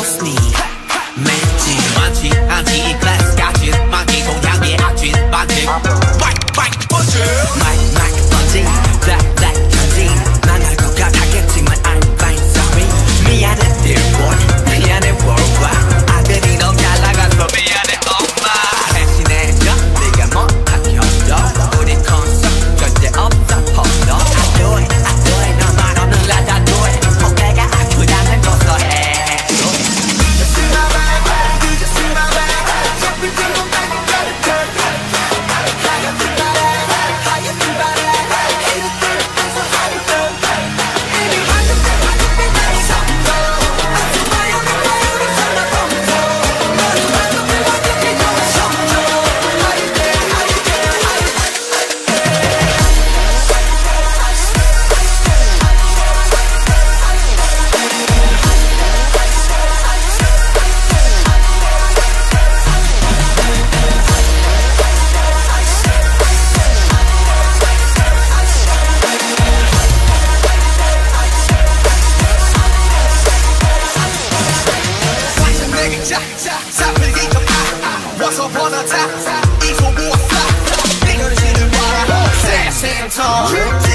off. song.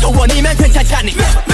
如果你们真欠欠你。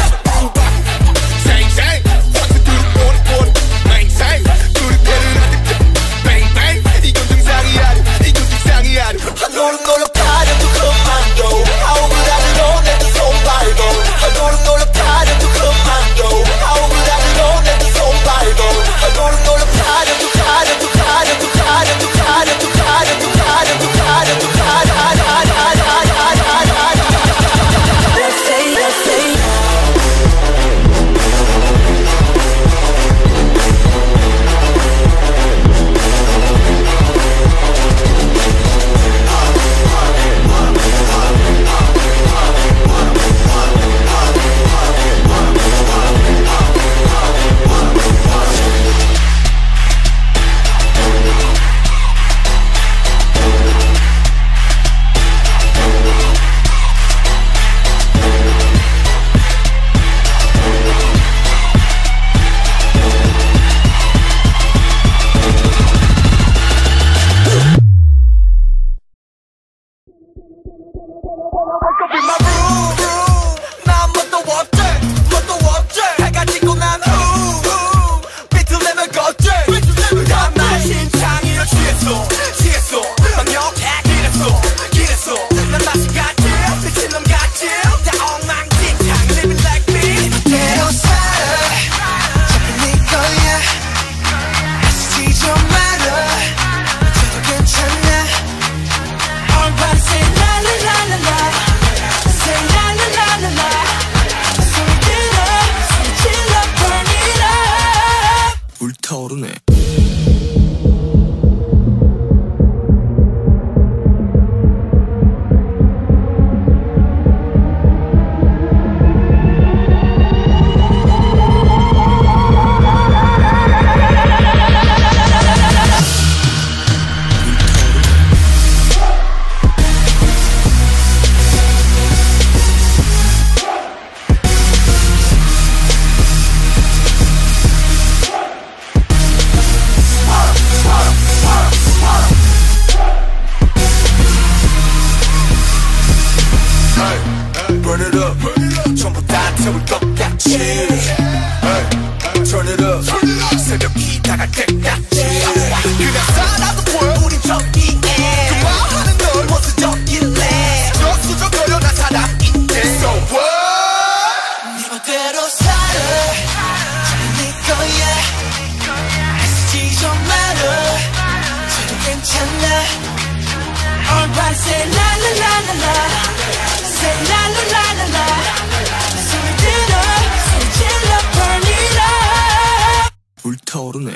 Say la la la la la Say la la la la la 소리 들어 소리 질러 burn it up 불타오르네